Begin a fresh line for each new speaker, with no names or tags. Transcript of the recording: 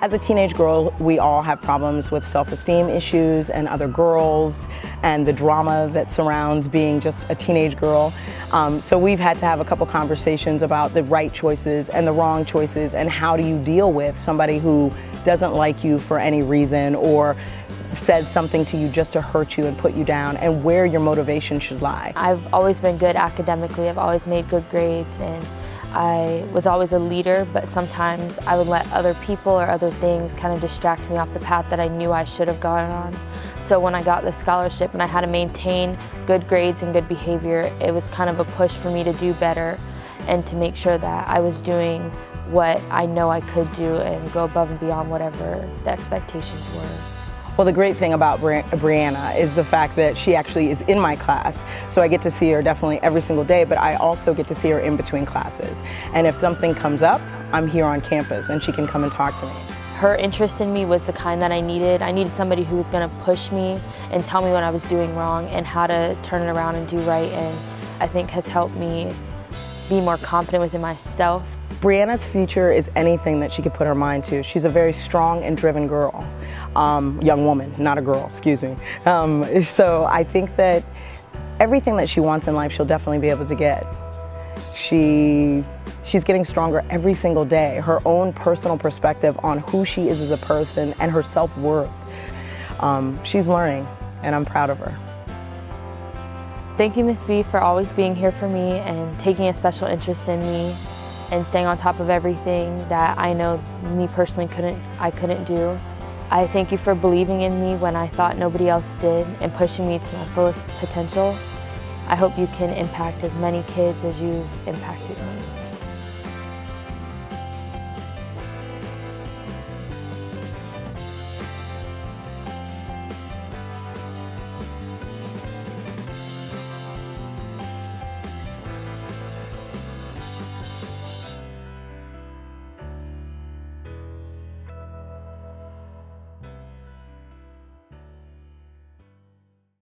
As a teenage girl, we all have problems with self-esteem issues and other girls and the drama that surrounds being just a teenage girl. Um, so we've had to have a couple conversations about the right choices and the wrong choices and how do you deal with somebody who doesn't like you for any reason or says something to you just to hurt you and put you down and where your motivation should lie.
I've always been good academically. I've always made good grades and I was always a leader, but sometimes I would let other people or other things kind of distract me off the path that I knew I should have gone on. So when I got the scholarship and I had to maintain good grades and good behavior, it was kind of a push for me to do better and to make sure that I was doing what I know I could do and go above and beyond whatever the expectations were.
Well, the great thing about Bri Brianna is the fact that she actually is in my class. So I get to see her definitely every single day, but I also get to see her in between classes. And if something comes up, I'm here on campus and she can come and talk to me.
Her interest in me was the kind that I needed. I needed somebody who was going to push me and tell me what I was doing wrong and how to turn it around and do right. And I think has helped me be more confident within myself.
Brianna's future is anything that she could put her mind to. She's a very strong and driven girl, um, young woman, not a girl, excuse me. Um, so I think that everything that she wants in life, she'll definitely be able to get. She, she's getting stronger every single day. Her own personal perspective on who she is as a person and her self-worth. Um, she's learning, and I'm proud of her.
Thank you, Miss B, for always being here for me and taking a special interest in me and staying on top of everything that I know me personally couldn't I couldn't do. I thank you for believing in me when I thought nobody else did and pushing me to my fullest potential. I hope you can impact as many kids as you've impacted me.